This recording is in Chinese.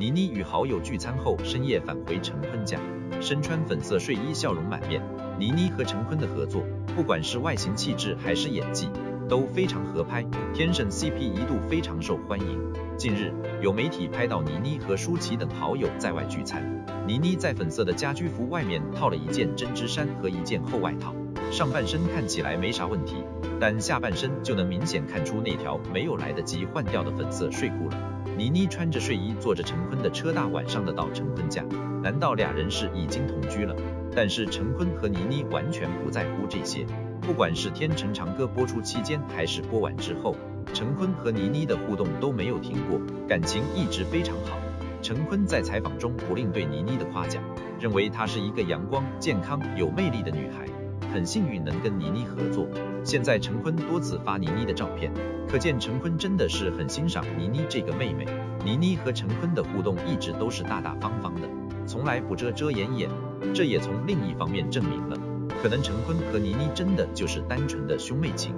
倪妮与好友聚餐后深夜返回陈坤家，身穿粉色睡衣，笑容满面。倪妮和陈坤的合作，不管是外形气质还是演技，都非常合拍，天神 CP 一度非常受欢迎。近日，有媒体拍到倪妮和舒淇等好友在外聚餐，倪妮在粉色的家居服外面套了一件针织衫和一件厚外套，上半身看起来没啥问题，但下半身就能明显看出那条没有来得及换掉的粉色睡裤了。倪妮穿着睡衣坐着陈坤的车，大晚上的到陈坤家，难道俩人是已经同居了？但是陈坤和倪妮完全不在乎这些，不管是《天成长歌》播出期间还是播完之后，陈坤和倪妮的互动都没有停过，感情一直非常好。陈坤在采访中不吝对倪妮的夸奖，认为她是一个阳光、健康、有魅力的女孩。很幸运能跟倪妮合作，现在陈坤多次发倪妮的照片，可见陈坤真的是很欣赏倪妮这个妹妹。倪妮和陈坤的互动一直都是大大方方的，从来不遮遮掩掩，这也从另一方面证明了，可能陈坤和倪妮真的就是单纯的兄妹情。